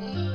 Bye.